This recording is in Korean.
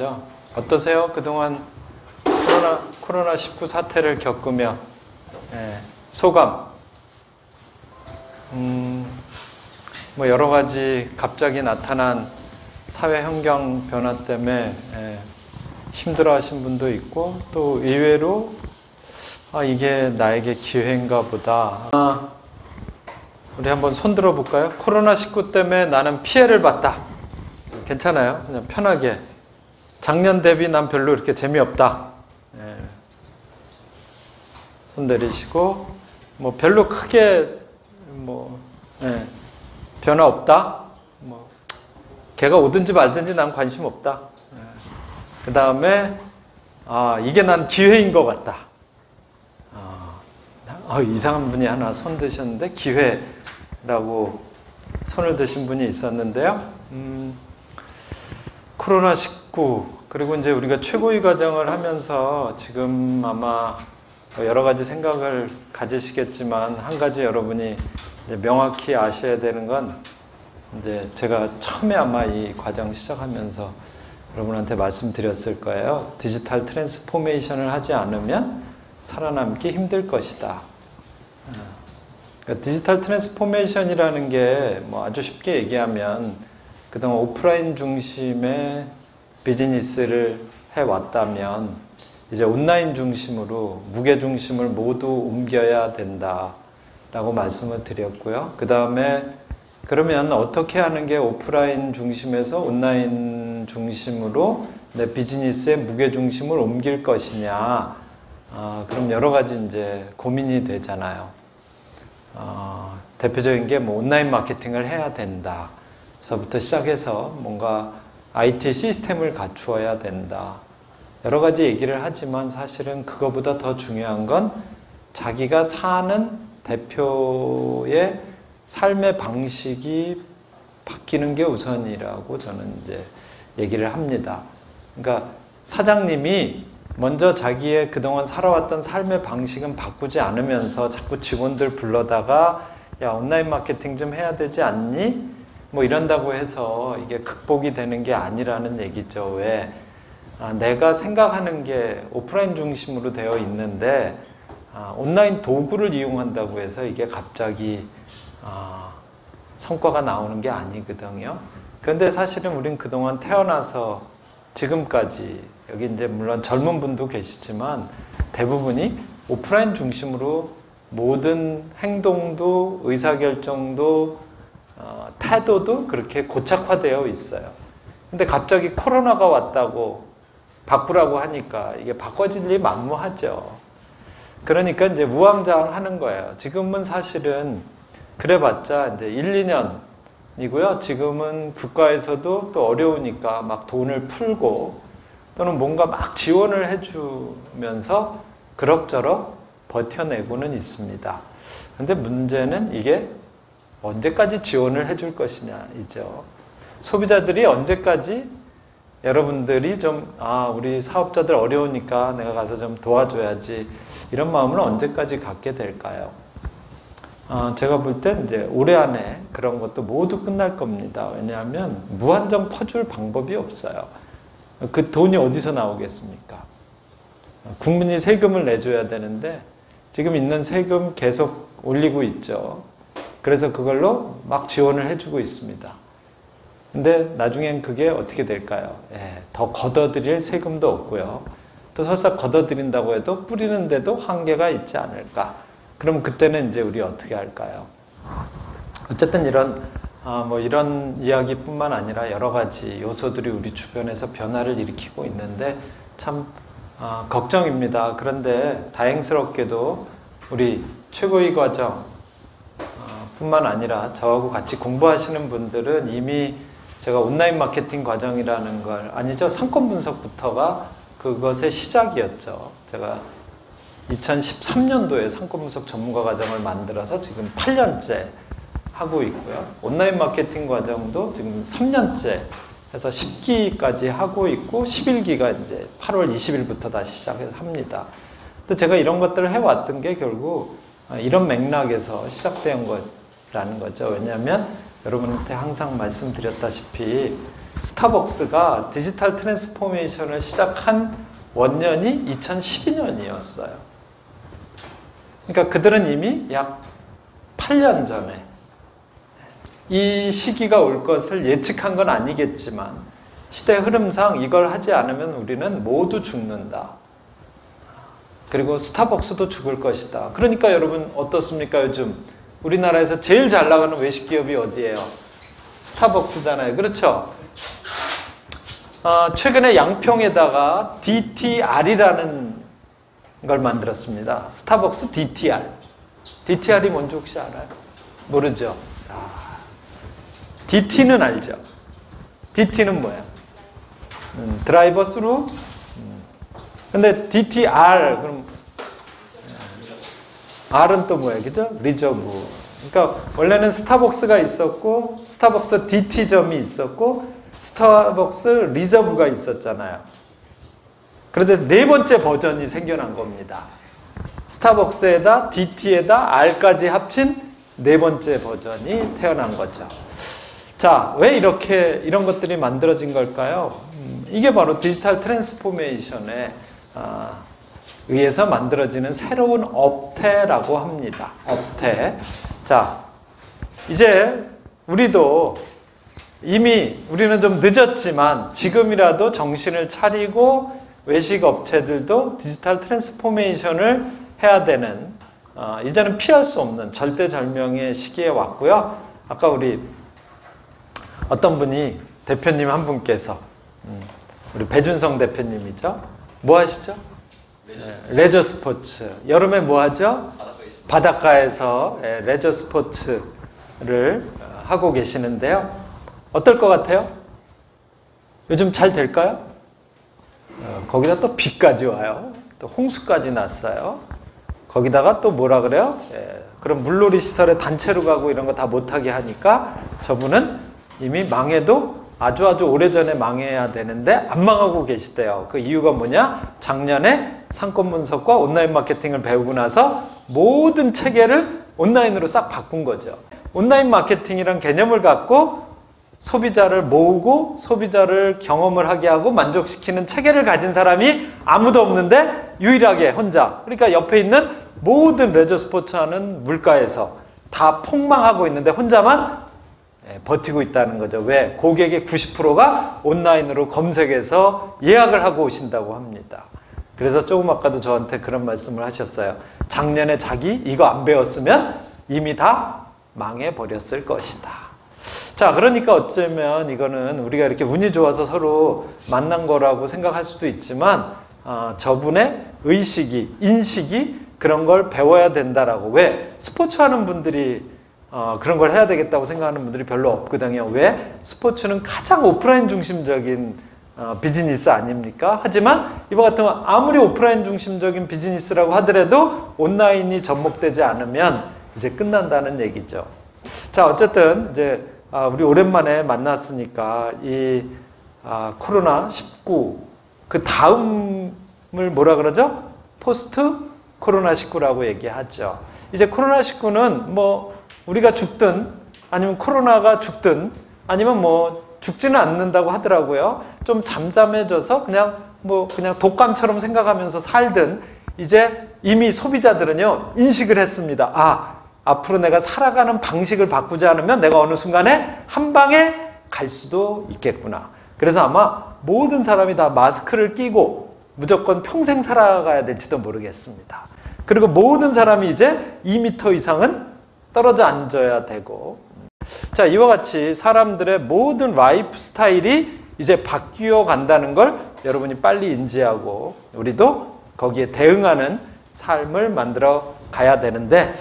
지나갔죠. 어떠세요? 그동안 코로나, 코로나19 사태를 겪으며, 예, 소감? 음, 뭐 여러 가지 갑자기 나타난 사회 환경 변화 때문에 예, 힘들어 하신 분도 있고, 또 의외로, 아, 이게 나에게 기회인가 보다. 아, 우리 한번 손 들어 볼까요? 코로나 19 때문에 나는 피해를 봤다. 괜찮아요? 그냥 편하게. 작년 대비 난 별로 이렇게 재미없다. 예. 손 내리시고, 뭐 별로 크게 뭐 예. 변화 없다. 뭐 걔가 오든지 말든지 난 관심 없다. 예. 그 다음에 아 이게 난 기회인 것 같다. 아, 아, 이상한 분이 하나 손 드셨는데 기회라고 손을 드신 분이 있었는데요. 음, 코로나19 그리고 이제 우리가 최고위 과정을 하면서 지금 아마 여러 가지 생각을 가지시겠지만 한 가지 여러분이 명확히 아셔야 되는 건 이제 제가 처음에 아마 이 과정 시작하면서 여러분한테 말씀드렸을 거예요. digital transformation을 하지 않으면 살아남기 힘들 것이다. 그러니까 digital transformation이라는 게 뭐 아주 쉽게 얘기하면 그동안 오프라인 중심의 비즈니스를 해왔다면 이제 온라인 중심으로 무게 중심을 모두 옮겨야 된다라고 말씀을 드렸고요. 그 다음에 그러면 어떻게 하는 게 오프라인 중심에서 온라인 중심으로 내 비즈니스의 무게 중심을 옮길 것이냐. 아, 그럼 여러 가지 이제 고민이 되잖아요. 어, 대표적인 게 뭐 온라인 마케팅을 해야 된다. 서부터 시작해서 뭔가 IT 시스템을 갖추어야 된다. 여러 가지 얘기를 하지만 사실은 그거보다 더 중요한 건 자기가 사는 대표의 삶의 방식이 바뀌는 게 우선이라고 저는 이제 얘기를 합니다. 그러니까 사장님이 먼저 자기의 그동안 살아왔던 삶의 방식은 바꾸지 않으면서 자꾸 직원들 불러다가 야, 온라인 마케팅 좀 해야 되지 않니? 뭐 이런다고 해서 이게 극복이 되는 게 아니라는 얘기죠. 왜? 아, 내가 생각하는 게 오프라인 중심으로 되어 있는데 아, 온라인 도구를 이용한다고 해서 이게 갑자기 아, 성과가 나오는 게 아니거든요. 그런데 사실은 우린 그동안 태어나서 지금까지 여기 이제 물론 젊은 분도 계시지만 대부분이 오프라인 중심으로 모든 행동도 의사결정도 어, 태도도 그렇게 고착화되어 있어요. 근데 갑자기 코로나가 왔다고 바꾸라고 하니까 이게 바꿔질 리 만무하죠. 그러니까 이제 무왕장 하는 거예요. 지금은 사실은 그래봤자 이제 1, 2년이고요. 지금은 국가에서도 또 어려우니까 막 돈을 풀고 또는 뭔가 막 지원을 해주면서 그럭저럭 버텨내고는 있습니다. 근데 문제는 이게 언제까지 지원을 해줄 것이냐이죠. 소비자들이 언제까지 여러분들이 좀, 아, 우리 사업자들 어려우니까 내가 가서 좀 도와줘야지. 이런 마음을 언제까지 갖게 될까요? 어, 제가 볼 때 이제 올해 안에 그런 것도 모두 끝날 겁니다. 왜냐하면 무한정 퍼줄 방법이 없어요. 그 돈이 어디서 나오겠습니까? 국민이 세금을 내줘야 되는데 지금 있는 세금 계속 올리고 있죠. 그래서 그걸로 막 지원을 해주고 있습니다. 근데 나중엔 그게 어떻게 될까요? 예, 더 걷어들일 세금도 없고요. 또 설사 걷어들인다고 해도 뿌리는데도 한계가 있지 않을까. 그럼 그때는 이제 우리 어떻게 할까요? 어쨌든 이런 아, 뭐 이런 이야기뿐만 아니라 여러 가지 요소들이 우리 주변에서 변화를 일으키고 있는데 참 아, 걱정입니다. 그런데 다행스럽게도 우리 최고위 과정 어, 뿐만 아니라 저하고 같이 공부하시는 분들은 이미 제가 온라인 마케팅 과정이라는 걸 아니죠 상권 분석부터가 그것의 시작이었죠. 제가 2013년도에 상권 분석 전문가 과정을 만들어서 지금 8년째 하고 있고요. 온라인 마케팅 과정도 지금 3년째 해서 10기까지 하고 있고 11기가 이제 8월 20일부터 다시 시작을 합니다. 근데 제가 이런 것들을 해왔던 게 결국 이런 맥락에서 시작된 거 라는 거죠. 왜냐하면 여러분한테 항상 말씀드렸다시피 스타벅스가 digital transformation을 시작한 원년이 2012년이었어요. 그러니까 그들은 이미 약 8년 전에 이 시기가 올 것을 예측한 건 아니겠지만 시대 흐름상 이걸 하지 않으면 우리는 모두 죽는다. 그리고 스타벅스도 죽을 것이다. 그러니까 여러분 어떻습니까 요즘 우리나라에서 제일 잘 나가는 외식 기업이 어디예요? 스타벅스잖아요. 그렇죠? 어, 최근에 양평에다가 DTR이라는 걸 만들었습니다. 스타벅스 DTR. DTR이 뭔지 혹시 알아요? 모르죠? 아, DT는 알죠? DT는 뭐야? 음, 드라이버 스루? 음. 근데 DTR, 그럼, R은 또 뭐야, 그죠? Reserve. 그러니까 원래는 스타벅스가 있었고, 스타벅스 DT점이 있었고, 스타벅스 Reserve가 있었잖아요. 그런데 네 번째 버전이 생겨난 겁니다. 스타벅스에다 DT에다 R까지 합친 네 번째 버전이 태어난 거죠. 자, 왜 이렇게 이런 것들이 만들어진 걸까요? 음, 이게 바로 디지털 transformation에 아, 의해서 만들어지는 새로운 업태라고 합니다. 업태. 자, 이제 우리도 이미 우리는 좀 늦었지만 지금이라도 정신을 차리고 외식 업체들도 디지털 transformation을 해야 되는 어, 이제는 피할 수 없는 절대절명의 시기에 왔고요. 아까 우리 어떤 분이 대표님 한 분께서 음, 우리 배준성 대표님이죠. 뭐 하시죠? 레저, 네, 레저 스포츠. 여름에 뭐 하죠? 바닷가에서 예, 레저 스포츠를 어, 하고 계시는데요. 어떨 것 같아요? 요즘 잘 될까요? 어, 거기다 또 비까지 와요. 또 홍수까지 났어요. 거기다가 또 뭐라 그래요? 예, 그럼 물놀이 시설에 단체로 가고 이런 거 다 못하게 하니까 저분은 이미 망해도 아주 아주 오래전에 망해야 되는데 안 망하고 계시대요. 그 이유가 뭐냐? 작년에 상권 분석과 온라인 마케팅을 배우고 나서 모든 체계를 온라인으로 싹 바꾼 거죠. 온라인 마케팅이란 개념을 갖고 소비자를 모으고 소비자를 경험을 하게 하고 만족시키는 체계를 가진 사람이 아무도 없는데 유일하게 혼자. 그러니까 옆에 있는 모든 레저 스포츠 하는 물가에서 다 폭망하고 있는데 혼자만 예, 버티고 있다는 거죠. 왜? 고객의 90%가 온라인으로 검색해서 예약을 하고 오신다고 합니다. 그래서 조금 아까도 저한테 그런 말씀을 하셨어요. 작년에 자기 이거 안 배웠으면 이미 다 망해버렸을 것이다. 자, 그러니까 어쩌면 이거는 우리가 이렇게 운이 좋아서 서로 만난 거라고 생각할 수도 있지만, 어, 저분의 의식이, 인식이 그런 걸 배워야 된다라고. 왜? 스포츠 하는 분들이 어, 그런 걸 해야 되겠다고 생각하는 분들이 별로 없거든요. 왜? 스포츠는 가장 오프라인 중심적인 어, 비즈니스 아닙니까? 하지만 이와 같은 아무리 오프라인 중심적인 비즈니스라고 하더라도 온라인이 접목되지 않으면 이제 끝난다는 얘기죠. 자, 어쨌든 이제 아, 우리 오랜만에 만났으니까 이 아, 코로나 19 그 다음을 뭐라 그러죠? 포스트 코로나 19라고 얘기하죠. 이제 코로나 19는 뭐 우리가 죽든 아니면 코로나가 죽든 아니면 뭐 죽지는 않는다고 하더라고요. 좀 잠잠해져서 그냥 뭐 그냥 독감처럼 생각하면서 살든 이제 이미 소비자들은요 인식을 했습니다. 아 앞으로 내가 살아가는 방식을 바꾸지 않으면 내가 어느 순간에 한 방에 갈 수도 있겠구나. 그래서 아마 모든 사람이 다 마스크를 끼고 무조건 평생 살아가야 될지도 모르겠습니다. 그리고 모든 사람이 이제 2m 이상은 떨어져 앉아야 되고. 자, 이와 같이 사람들의 모든 라이프 스타일이 이제 바뀌어 간다는 걸 여러분이 빨리 인지하고 우리도 거기에 대응하는 삶을 만들어 가야 되는데